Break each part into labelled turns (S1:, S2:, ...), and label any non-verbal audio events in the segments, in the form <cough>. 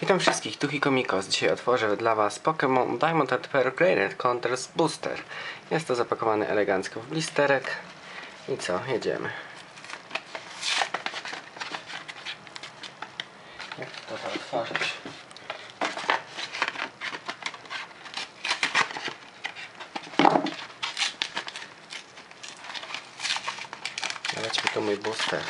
S1: Witam wszystkich, tu Hikomikos. Dzisiaj otworzę dla Was Pokémon Diamond and Pearl Graded Counters Booster. Jest to zapakowany elegancko w blisterek. I co, jedziemy. Jak to otworzyć? Mi tu mój booster.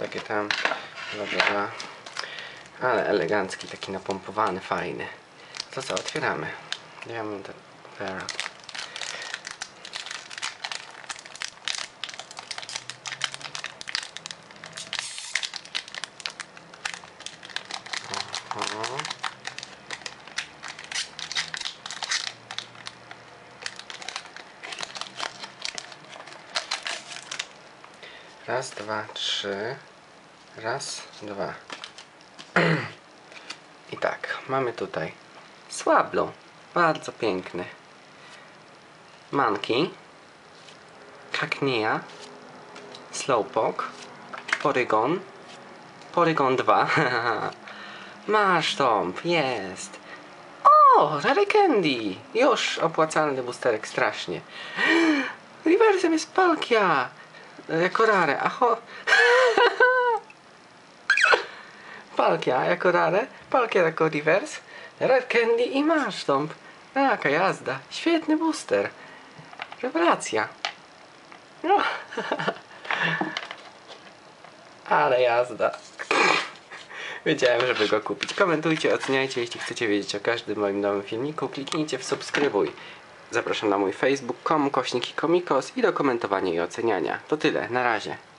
S1: Takie tam, bla bla bla. Ale elegancki, taki napompowany, fajny. To co, otwieramy. Diamond Pearl. Oho. Raz, dwa, trzy. Raz, dwa. <clears throat> I tak, mamy tutaj Swablu. Bardzo piękny. Monkey. Cacnea. Slowpoke. Porygon. Porygon 2. <laughs> Masz Tomp, jest. O, Rary Candy. Już opłacalny boosterek strasznie. <gasps> Reversem jest Palkia. Jako rare. Aho. <laughs> Palkia jako rare. Palkia jako reverse. Red Candy i masz Tomp. Jaka jazda. Świetny booster. Rewelacja. No. <laughs> Ale jazda. <laughs> Wiedziałem, żeby go kupić. Komentujcie, oceniajcie, jeśli chcecie wiedzieć o każdym moim nowym filmiku. Kliknijcie w subskrybuj. Zapraszam na mój facebook.com kośniki komikos i do komentowania i oceniania. To tyle, na razie.